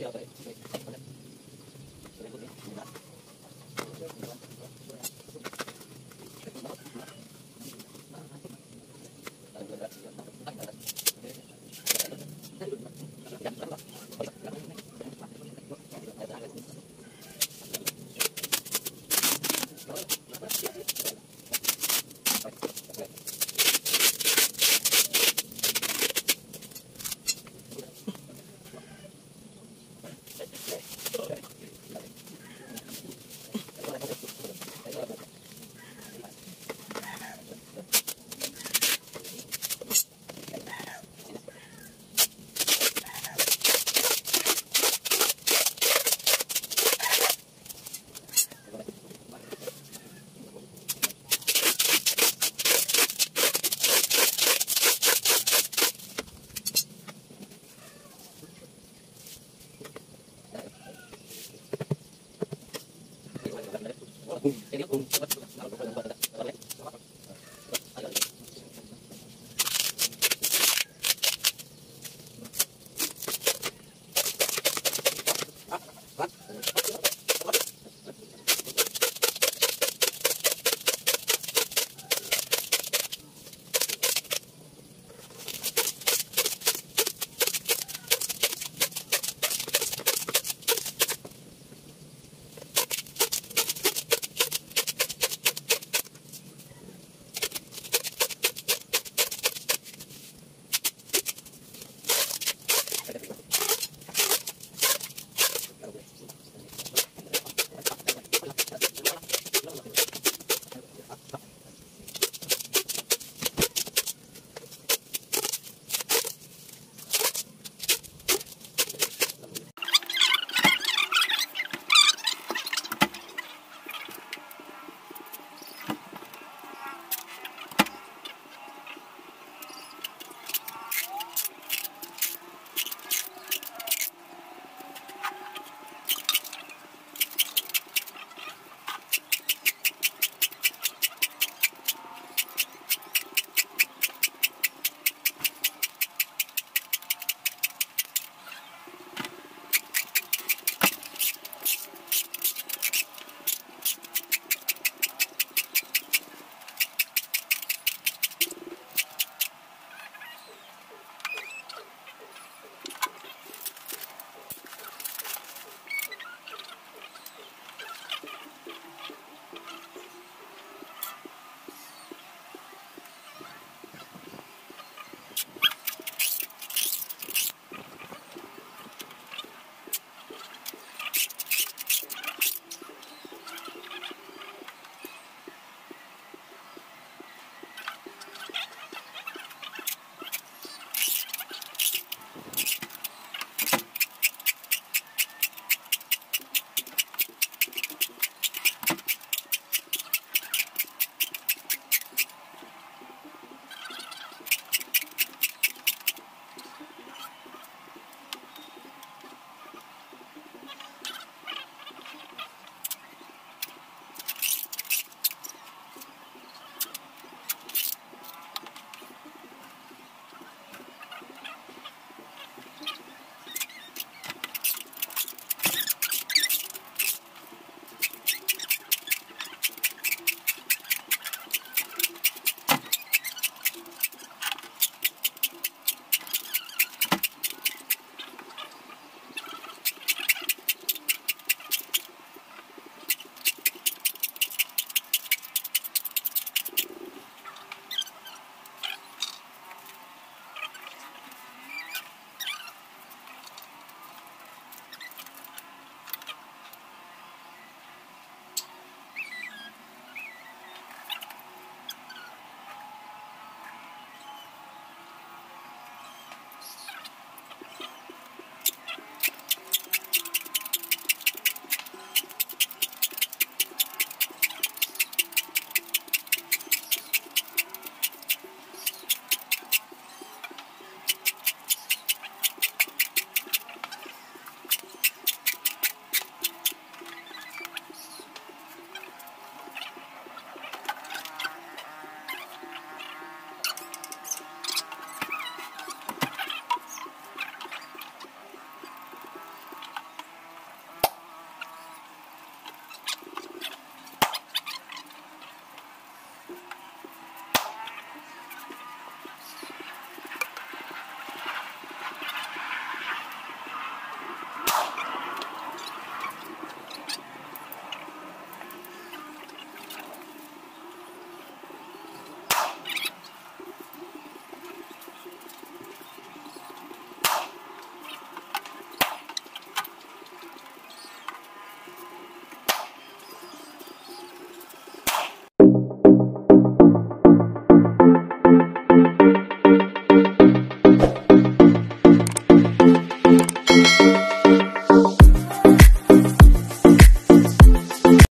不要在一 Ini